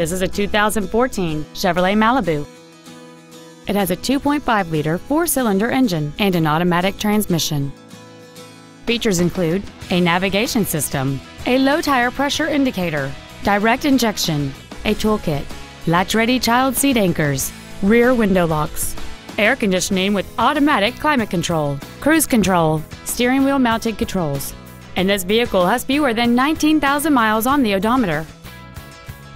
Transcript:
This is a 2014 Chevrolet Malibu. It has a 2.5 liter four cylinder engine and an automatic transmission. Features include a navigation system, a low tire pressure indicator, direct injection, a toolkit, latch ready child seat anchors, rear window locks, air conditioning with automatic climate control, cruise control, steering wheel mounted controls. And this vehicle has fewer than 19,000 miles on the odometer.